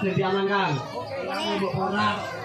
sudah diamankan. Ibu orang.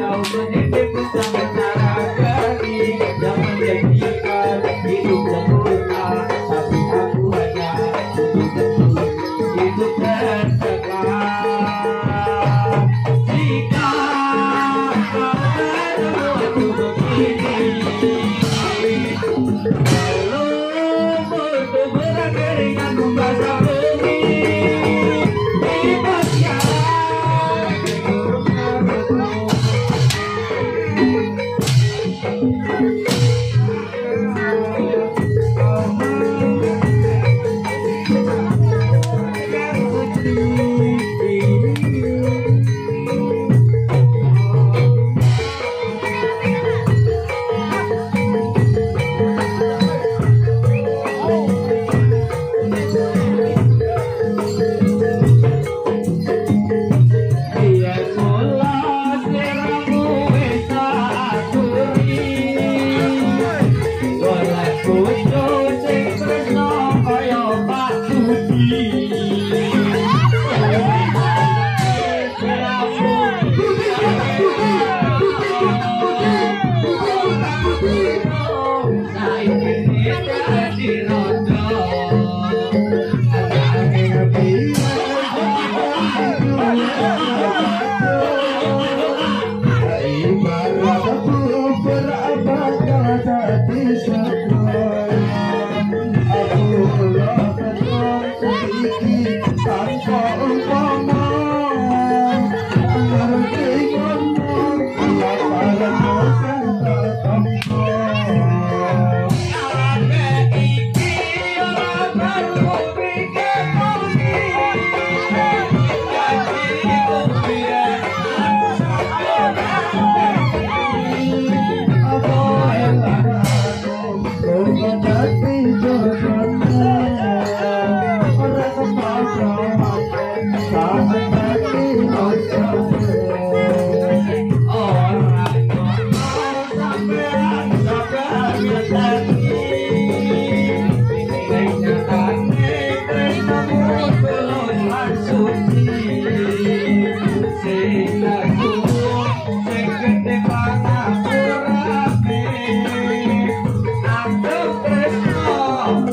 out, but it was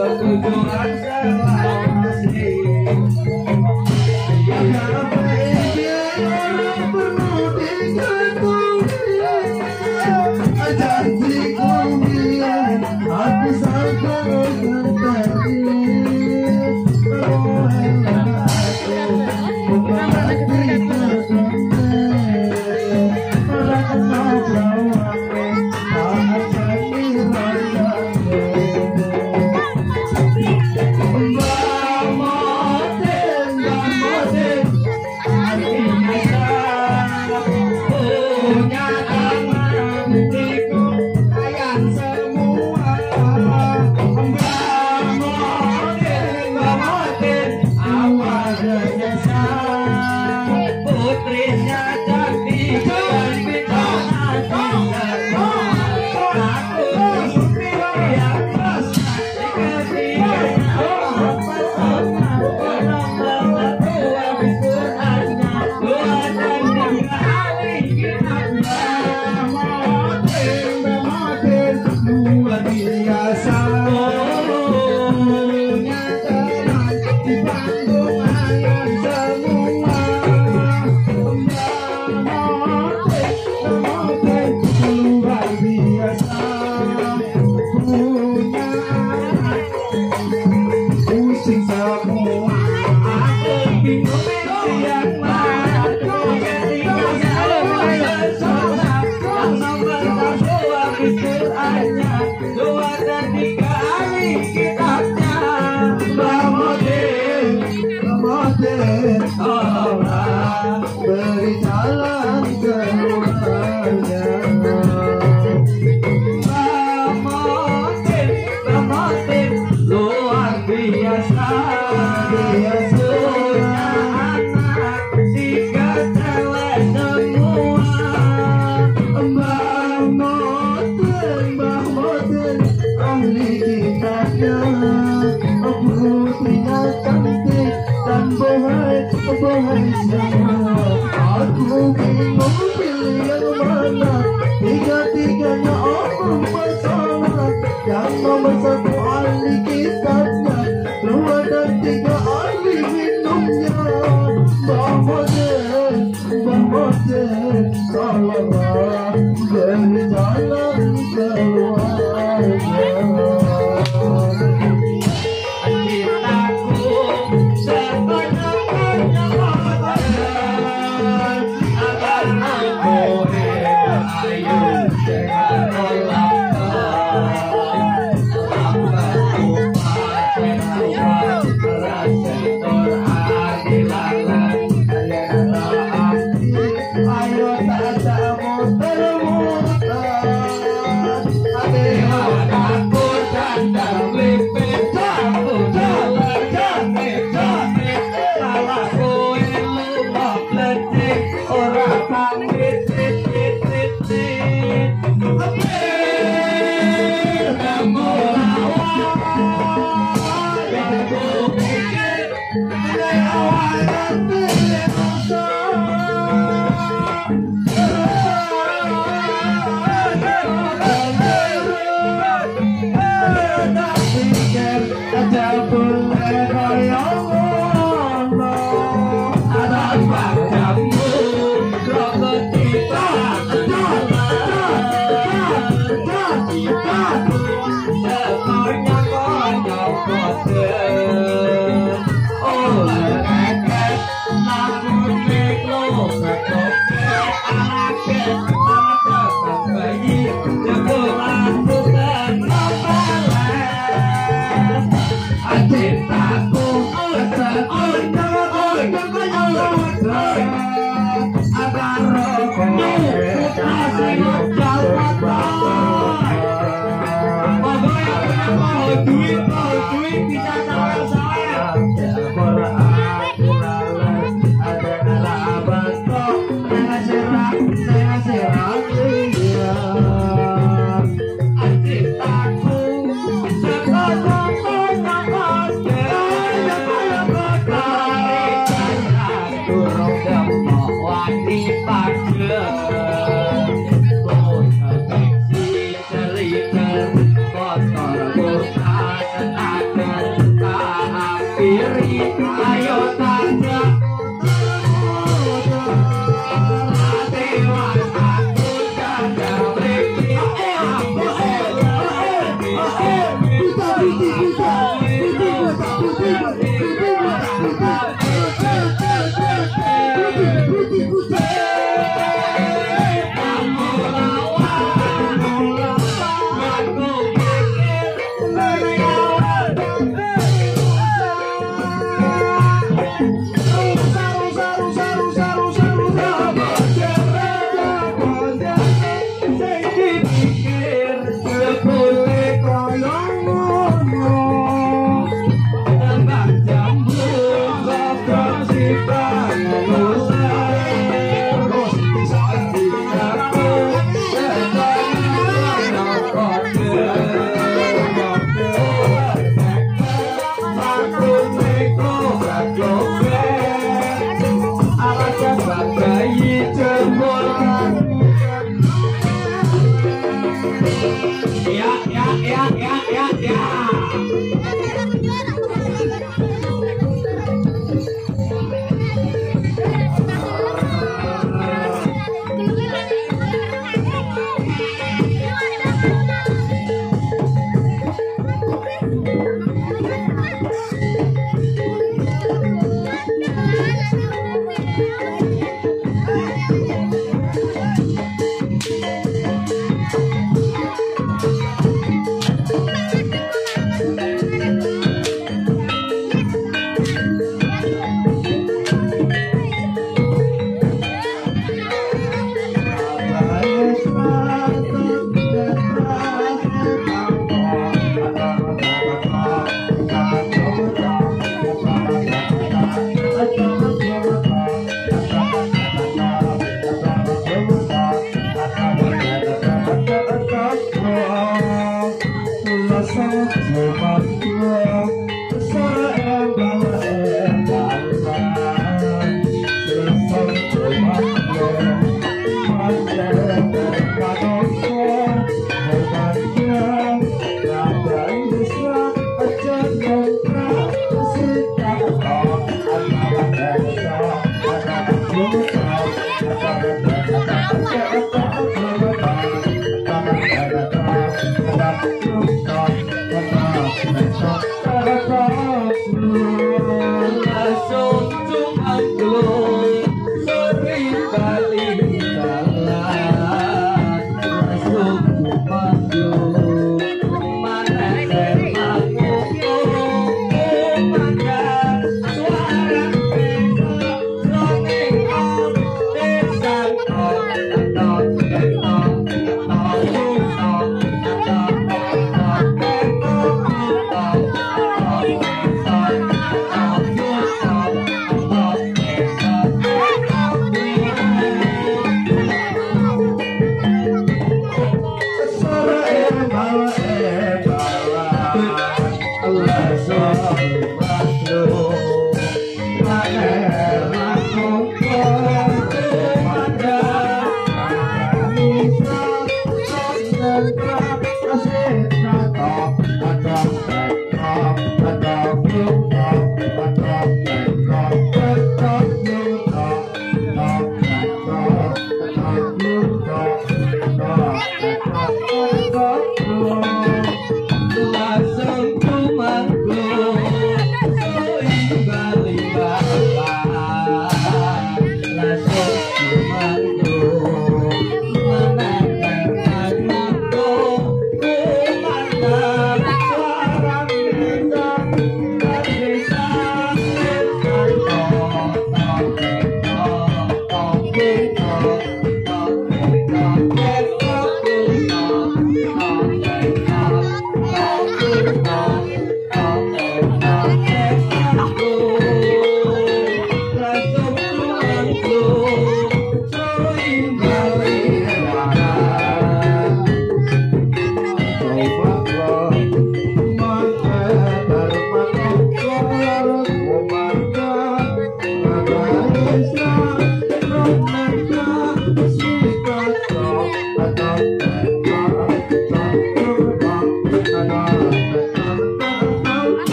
Setujuan selalu Sallallahu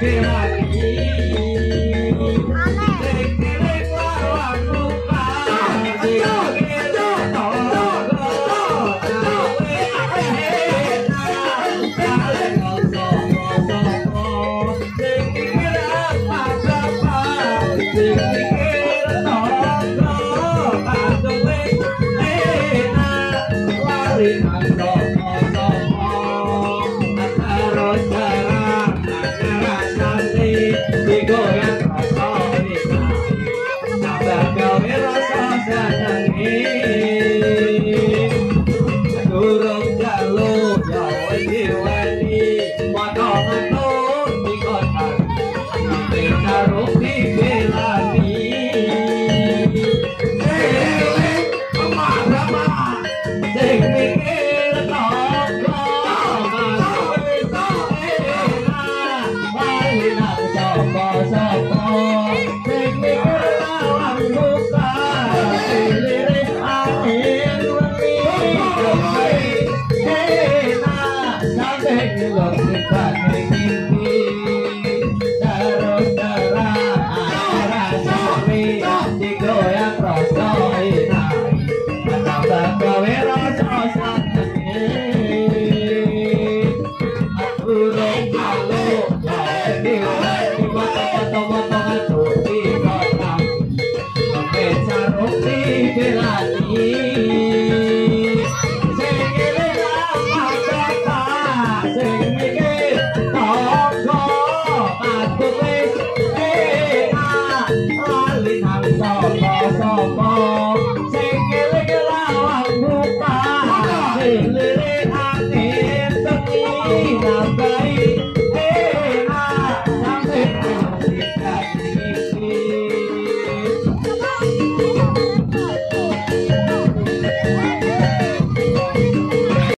Hãy subscribe